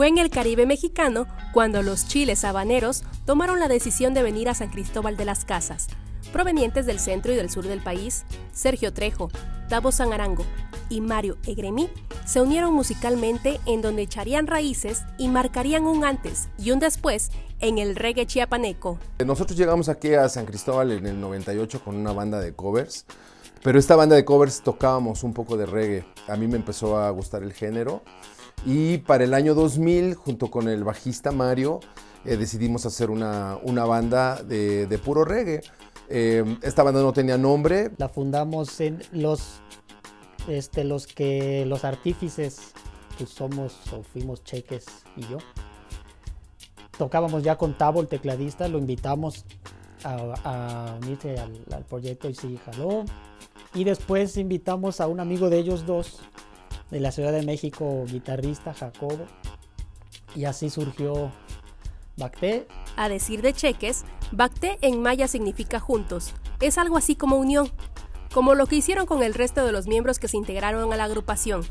Fue en el Caribe mexicano cuando los chiles habaneros tomaron la decisión de venir a San Cristóbal de las Casas, provenientes del centro y del sur del país. Sergio Trejo, Davo Sangarango y Mario Egremí se unieron musicalmente en donde echarían raíces y marcarían un antes y un después en el reggae chiapaneco. Nosotros llegamos aquí a San Cristóbal en el 98 con una banda de covers, pero esta banda de covers tocábamos un poco de reggae. A mí me empezó a gustar el género y para el año 2000, junto con el bajista Mario, eh, decidimos hacer una, una banda de, de, puro reggae. Eh, esta banda no tenía nombre. La fundamos en los, este, los que los artífices, pues somos o fuimos Cheques y yo. Tocábamos ya con Tabo, el tecladista, lo invitamos a, a unirse al, al proyecto y sí jaló. Y después invitamos a un amigo de ellos dos, de la Ciudad de México, guitarrista Jacobo. Y así surgió Bacté. A decir de Cheques, Bacté en maya significa juntos. Es algo así como unión, como lo que hicieron con el resto de los miembros que se integraron a la agrupación.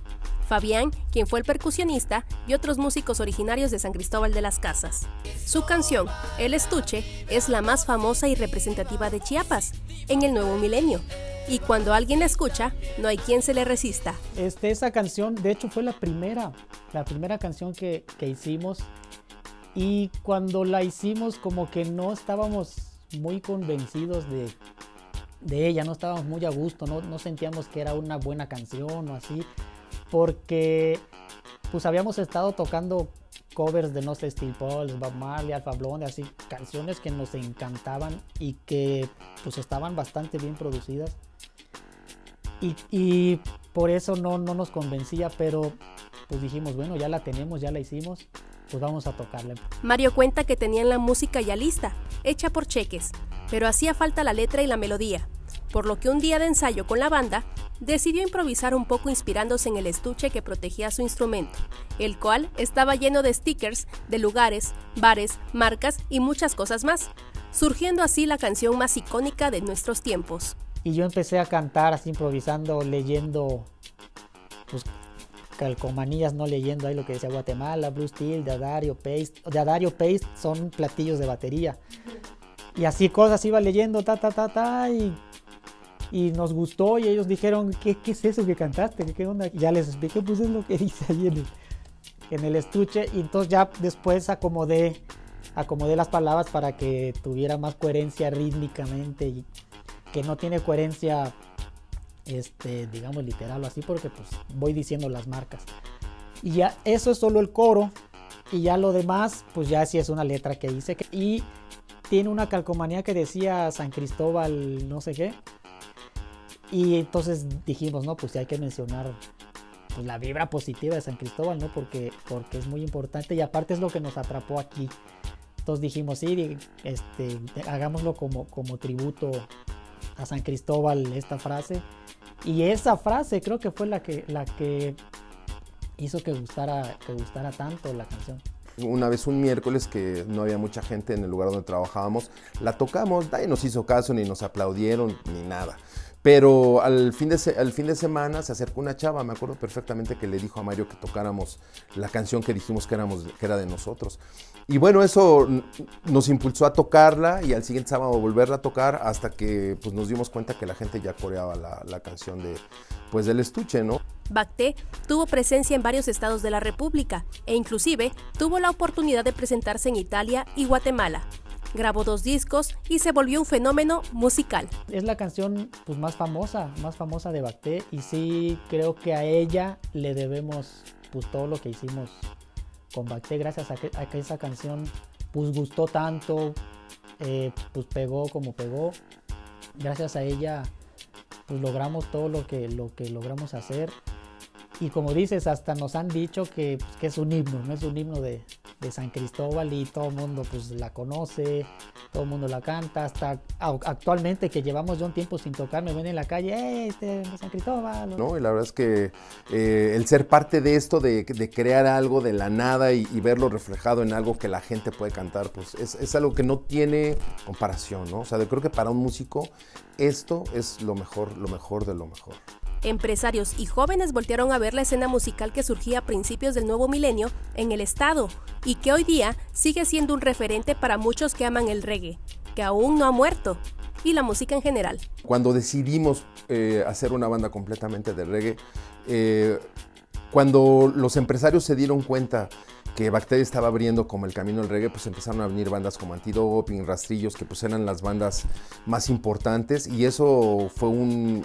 Fabián, quien fue el percusionista, y otros músicos originarios de San Cristóbal de las Casas. Su canción, El Estuche, es la más famosa y representativa de Chiapas en el nuevo milenio. Y cuando alguien la escucha, no hay quien se le resista. Este, esa canción, de hecho, fue la primera, la primera canción que, hicimos. Y cuando la hicimos, como que no estábamos muy convencidos de, de ella, no estábamos muy a gusto, no, no sentíamos que era una buena canción o así porque pues habíamos estado tocando covers de no sé Steel Pulse, Bob Marley, Alpha Blonde, así canciones que nos encantaban y que pues estaban bastante bien producidas y, y por eso no, no nos convencía, pero pues dijimos bueno ya la tenemos, ya la hicimos, pues vamos a tocarla. Mario cuenta que tenían la música ya lista, hecha por cheques, pero hacía falta la letra y la melodía, por lo que un día de ensayo con la banda decidió improvisar un poco inspirándose en el estuche que protegía su instrumento, el cual estaba lleno de stickers de lugares, bares, marcas y muchas cosas más, surgiendo así la canción más icónica de nuestros tiempos. Y yo empecé a cantar así improvisando, leyendo, pues calcomanías, no leyendo ahí lo que decía Guatemala, Blue Steel, de Adario Paste. De Adario Paste son platillos de batería. Y así cosas iba leyendo, ta, ta, ta, ta, y y nos gustó y ellos dijeron, ¿qué, qué es eso que cantaste? ¿Qué onda? Y ya les expliqué, pues es lo que dice ahí en el, en el estuche y entonces ya después acomodé, acomodé las palabras para que tuviera más coherencia rítmicamente y que no tiene coherencia, este, digamos literal o así, porque pues voy diciendo las marcas. Y ya eso es solo el coro y ya lo demás, pues ya sí es una letra que hice y tiene una calcomanía que decía San Cristóbal no sé qué y entonces dijimos, no, pues hay que mencionar pues, la vibra positiva de San Cristóbal, ¿no? Porque, porque es muy importante y aparte es lo que nos atrapó aquí. Entonces dijimos, sí, este, hagámoslo como, como tributo a San Cristóbal esta frase. Y esa frase creo que fue la que, la que hizo que gustara, que gustara tanto la canción. Una vez un miércoles que no había mucha gente en el lugar donde trabajábamos, la tocamos, nadie nos hizo caso, ni nos aplaudieron, ni nada. Pero al fin, de al fin de semana se acercó una chava, me acuerdo perfectamente que le dijo a Mario que tocáramos la canción que dijimos que, éramos, que era de nosotros. Y bueno, eso nos impulsó a tocarla y al siguiente sábado volverla a tocar hasta que pues, nos dimos cuenta que la gente ya coreaba la, la canción de, pues, del estuche, ¿no? Bacté tuvo presencia en varios estados de la República e inclusive tuvo la oportunidad de presentarse en Italia y Guatemala grabó dos discos y se volvió un fenómeno musical. Es la canción pues, más famosa, más famosa de Bacté y sí creo que a ella le debemos pues, todo lo que hicimos con Bacté gracias a que, a que esa canción pues gustó tanto, eh, pues pegó como pegó. Gracias a ella pues logramos todo lo que, lo que logramos hacer. Y como dices, hasta nos han dicho que, pues, que es un himno, no es un himno de, de San Cristóbal y todo el mundo pues la conoce, todo el mundo la canta, hasta actualmente que llevamos ya un tiempo sin tocar, me ven en la calle, ¡eh, este San Cristóbal! No, y la verdad es que eh, el ser parte de esto, de, de, crear algo de la nada y, y, verlo reflejado en algo que la gente puede cantar, pues es, es algo que no tiene comparación, ¿no? O sea, yo creo que para un músico esto es lo mejor, lo mejor de lo mejor. Empresarios y jóvenes voltearon a ver la escena musical que surgía a principios del nuevo milenio en el estado y que hoy día sigue siendo un referente para muchos que aman el reggae, que aún no ha muerto, y la música en general. Cuando decidimos eh, hacer una banda completamente de reggae, eh, cuando los empresarios se dieron cuenta que Bacteria estaba abriendo como el camino del reggae, pues empezaron a venir bandas como Antidoping, Rastrillos, que pues eran las bandas más importantes y eso fue un,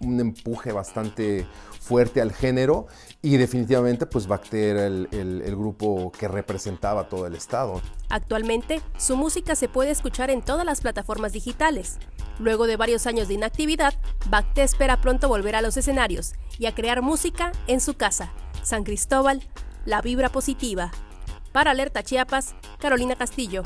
un empuje bastante fuerte al género y definitivamente pues Bacter era el, el, grupo que representaba todo el estado. Actualmente su música se puede escuchar en todas las plataformas digitales. Luego de varios años de inactividad, Bacte espera pronto volver a los escenarios y a crear música en su casa, San Cristóbal, La Vibra Positiva. Para Alerta Chiapas, Carolina Castillo.